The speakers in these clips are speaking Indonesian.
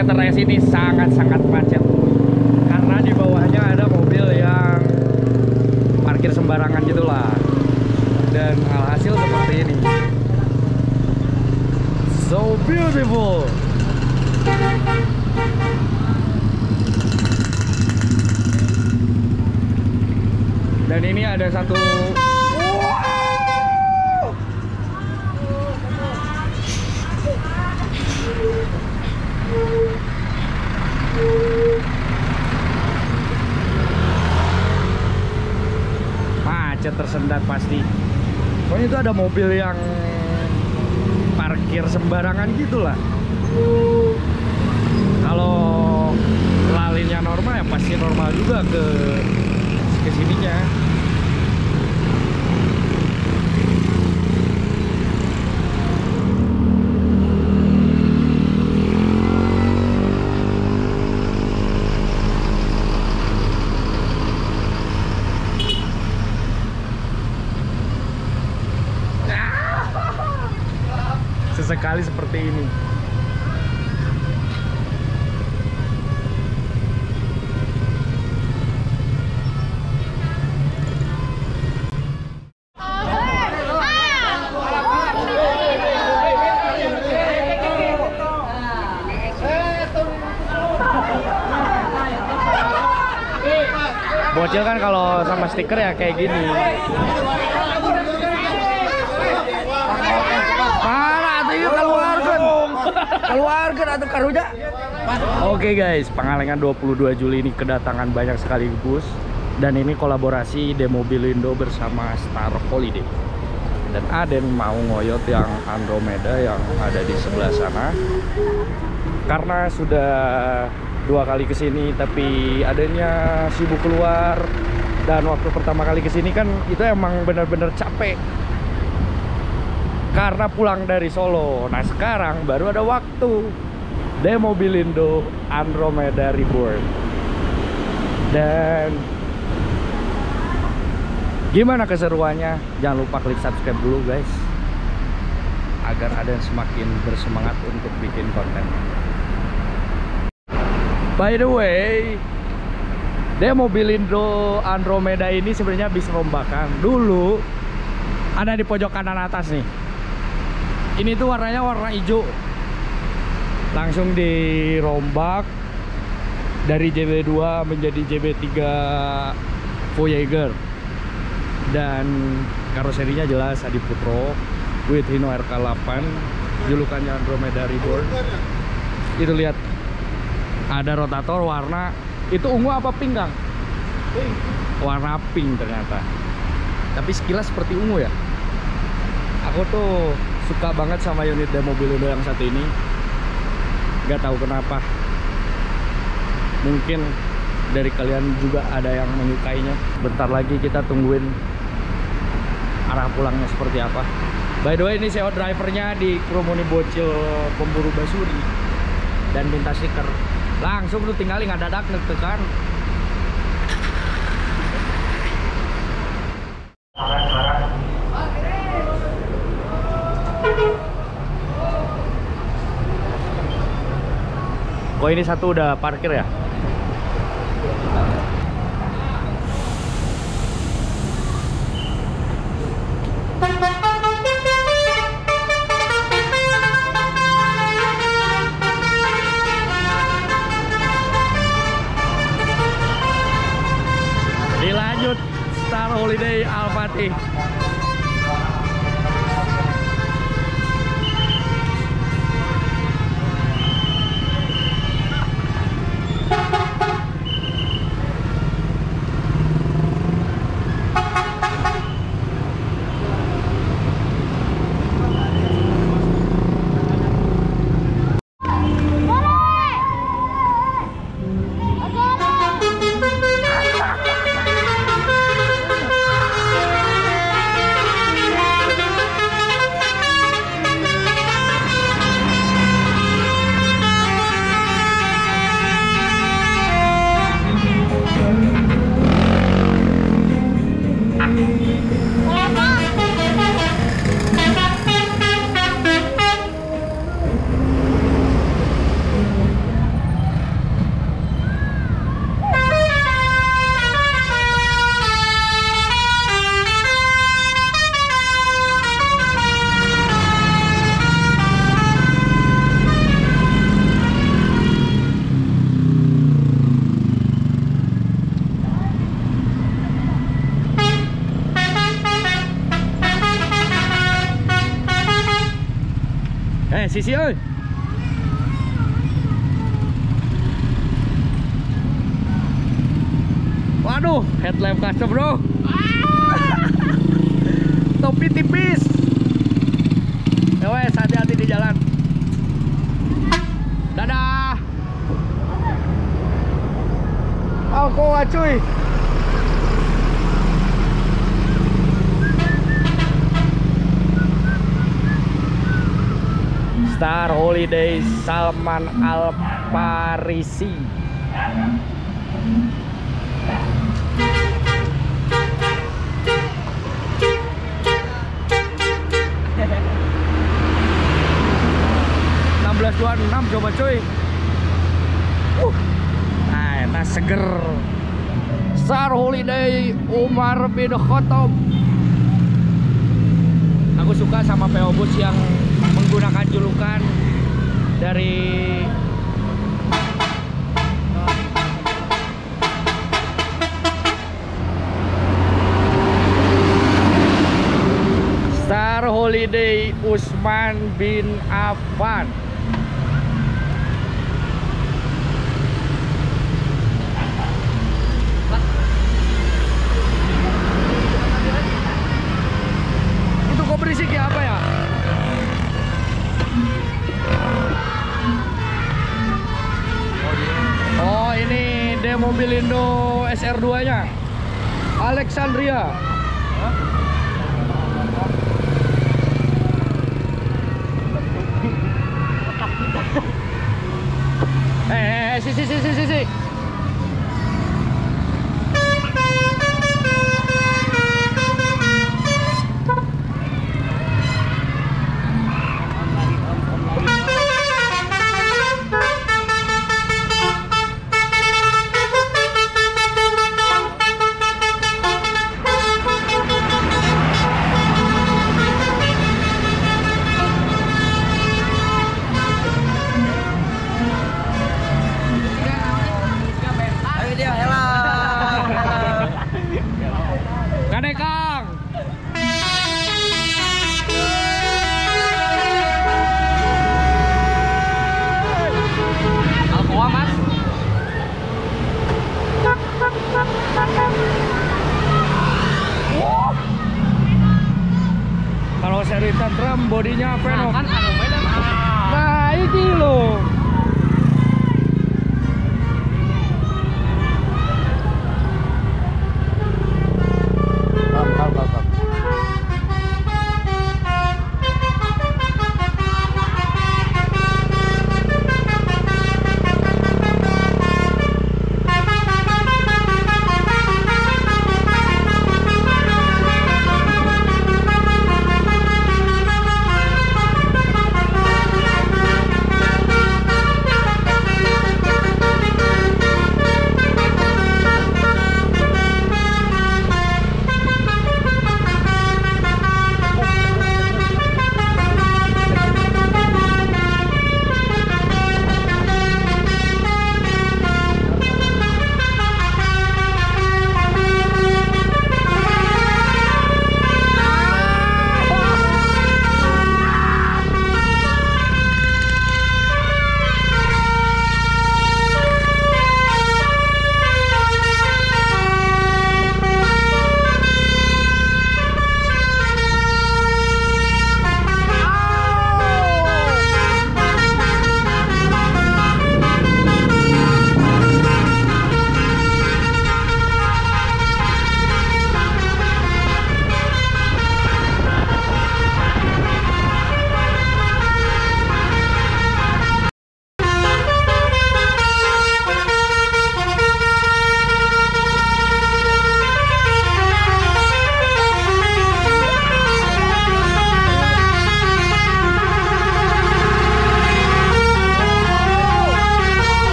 Letter S ini sangat-sangat macet. Karena di bawahnya ada mobil yang parkir sembarangan gitulah. Dan alhasil seperti ini. So beautiful. Dan ini ada satu tersendat pasti. Pokoknya itu ada mobil yang parkir sembarangan gitulah. Kalau lalinya normal ya pasti normal juga ke ke sininya. Bocil kan kalau sama stiker ya kayak gini. Mana tuh yuk keluarkan. Keluarkan atau karunya. Oke guys, Pangalengan 22 Juli ini kedatangan banyak sekali bus dan ini kolaborasi Demobilindo bersama Star Holiday. Dan yang mau ngoyot yang Andromeda yang ada di sebelah sana. Karena sudah dua kali ke sini tapi adanya sibuk keluar dan waktu pertama kali ke sini kan itu emang benar-benar capek karena pulang dari Solo. Nah sekarang baru ada waktu Demobilindo Andromeda Reborn. Dan gimana keseruannya? Jangan lupa klik subscribe dulu guys, agar ada yang semakin bersemangat untuk bikin konten. By the way, Demobilindo Andromeda ini sebenarnya bis rombakan. Dulu ada di pojok kanan atas nih. Ini tuh warnanya warna hijau. Langsung dirombak dari JB2 menjadi JB3 Voyager. Dan karoserinya jelas Adi Putro with Hino RK8 julukannya Andromeda Reborn. Itu lihat ada rotator warna itu ungu apa pink Kang? Pink. Warna pink ternyata. Tapi sekilas seperti ungu ya. Aku tuh suka banget sama unit Demobilindo yang satu ini. Gak tahu kenapa. Mungkin dari kalian juga ada yang menyukainya. Bentar lagi kita tungguin arah pulangnya seperti apa. By the way ini SEO drivernya di Kromoni Bocil Pemburu Basuri dan minta stiker langsung tuh tinggal nggak dadak tekan Oh ini satu udah parkir ya? Dilanjut Star Holiday Al-Fatih. Eh, Holiday Salman Al Farisi. enam coba cuy. Uh nah enak seger. Star Holiday Umar bin Khattab. Aku suka sama PO Bus yang menggunakan julukan dari Star Holiday Usman bin Affan R2 nya Alexandria Eh, eh, eh, si, si, si, si, si.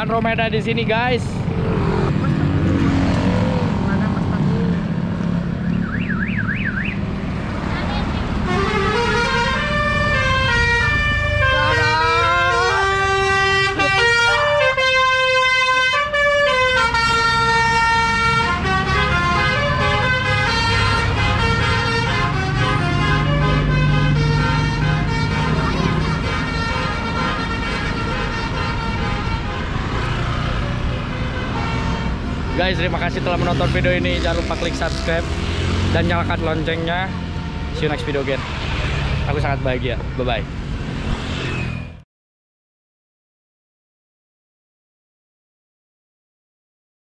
Andromeda di sini guys. Guys, terima kasih telah menonton video ini. Jangan lupa klik subscribe dan nyalakan loncengnya. See you next video again. Aku sangat bahagia. Bye bye.